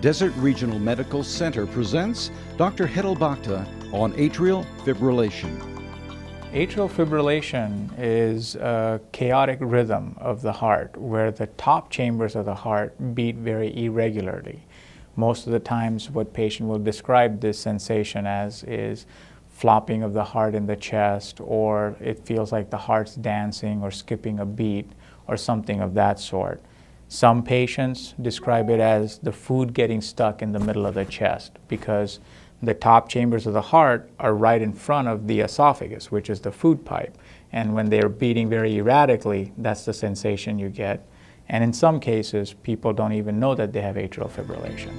Desert Regional Medical Center presents Dr. Hetal Bhakta on atrial fibrillation. Atrial fibrillation is a chaotic rhythm of the heart where the top chambers of the heart beat very irregularly. Most of the times what patient will describe this sensation as is flopping of the heart in the chest or it feels like the heart's dancing or skipping a beat or something of that sort. Some patients describe it as the food getting stuck in the middle of the chest because the top chambers of the heart are right in front of the esophagus, which is the food pipe. And when they're beating very erratically, that's the sensation you get. And in some cases, people don't even know that they have atrial fibrillation.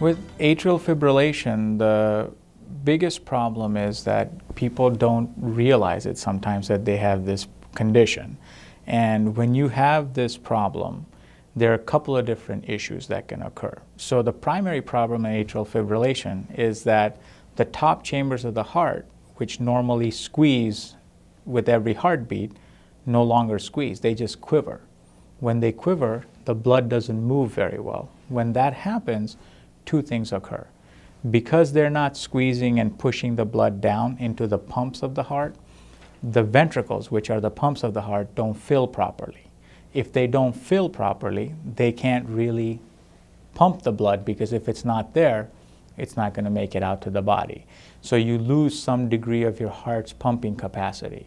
With atrial fibrillation, the biggest problem is that people don't realize it sometimes that they have this condition. And when you have this problem, there are a couple of different issues that can occur. So the primary problem in atrial fibrillation is that the top chambers of the heart, which normally squeeze with every heartbeat, no longer squeeze, they just quiver. When they quiver, the blood doesn't move very well. When that happens, two things occur. Because they're not squeezing and pushing the blood down into the pumps of the heart, the ventricles, which are the pumps of the heart, don't fill properly if they don't fill properly, they can't really pump the blood because if it's not there, it's not going to make it out to the body. So you lose some degree of your heart's pumping capacity.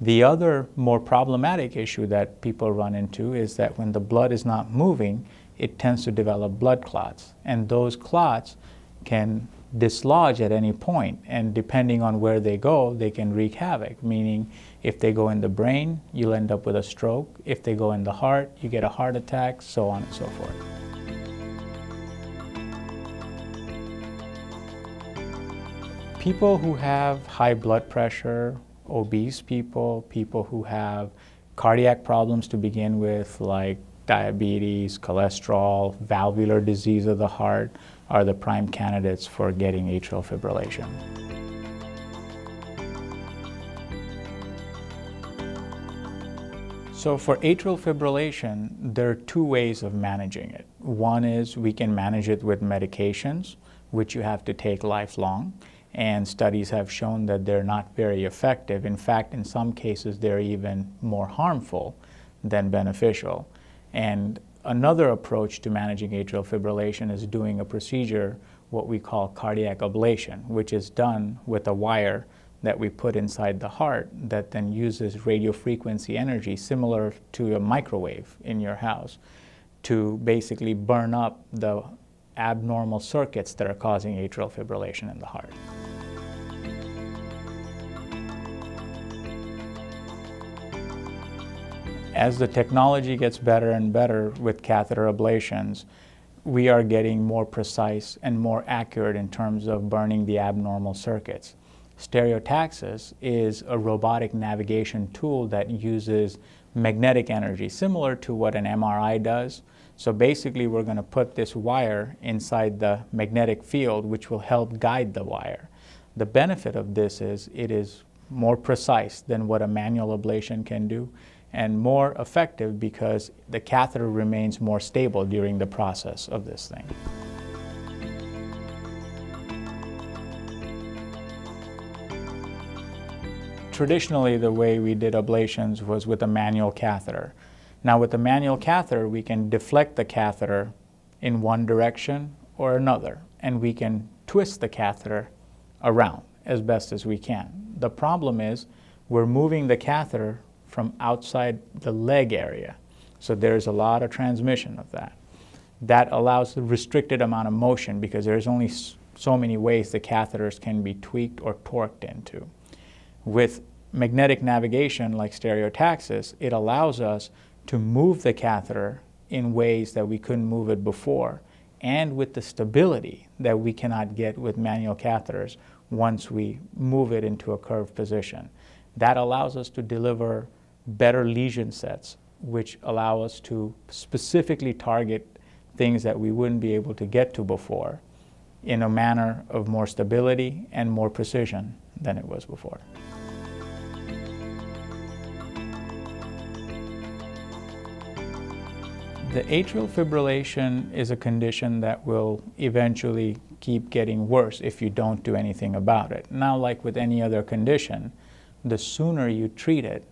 The other more problematic issue that people run into is that when the blood is not moving, it tends to develop blood clots. And those clots can dislodge at any point, and depending on where they go, they can wreak havoc. Meaning, if they go in the brain, you'll end up with a stroke. If they go in the heart, you get a heart attack, so on and so forth. People who have high blood pressure, obese people, people who have cardiac problems to begin with, like diabetes, cholesterol, valvular disease of the heart, are the prime candidates for getting atrial fibrillation. So for atrial fibrillation, there are two ways of managing it. One is we can manage it with medications, which you have to take lifelong, and studies have shown that they're not very effective. In fact, in some cases, they're even more harmful than beneficial. And Another approach to managing atrial fibrillation is doing a procedure, what we call cardiac ablation, which is done with a wire that we put inside the heart that then uses radio frequency energy similar to a microwave in your house to basically burn up the abnormal circuits that are causing atrial fibrillation in the heart. As the technology gets better and better with catheter ablations, we are getting more precise and more accurate in terms of burning the abnormal circuits. Stereotaxis is a robotic navigation tool that uses magnetic energy, similar to what an MRI does. So basically, we're going to put this wire inside the magnetic field, which will help guide the wire. The benefit of this is it is more precise than what a manual ablation can do and more effective because the catheter remains more stable during the process of this thing. Traditionally, the way we did ablations was with a manual catheter. Now with the manual catheter, we can deflect the catheter in one direction or another, and we can twist the catheter around as best as we can. The problem is we're moving the catheter from outside the leg area. So there's a lot of transmission of that. That allows a restricted amount of motion because there's only so many ways the catheters can be tweaked or torqued into. With magnetic navigation like stereotaxis, it allows us to move the catheter in ways that we couldn't move it before and with the stability that we cannot get with manual catheters once we move it into a curved position. That allows us to deliver better lesion sets, which allow us to specifically target things that we wouldn't be able to get to before in a manner of more stability and more precision than it was before. The atrial fibrillation is a condition that will eventually keep getting worse if you don't do anything about it. Now, like with any other condition, the sooner you treat it,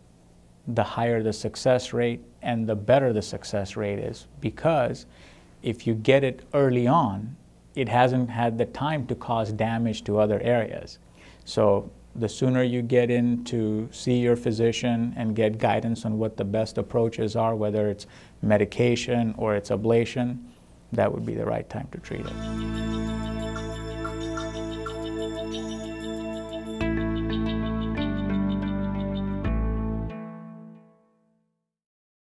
the higher the success rate and the better the success rate is because if you get it early on, it hasn't had the time to cause damage to other areas. So the sooner you get in to see your physician and get guidance on what the best approaches are, whether it's medication or it's ablation, that would be the right time to treat it.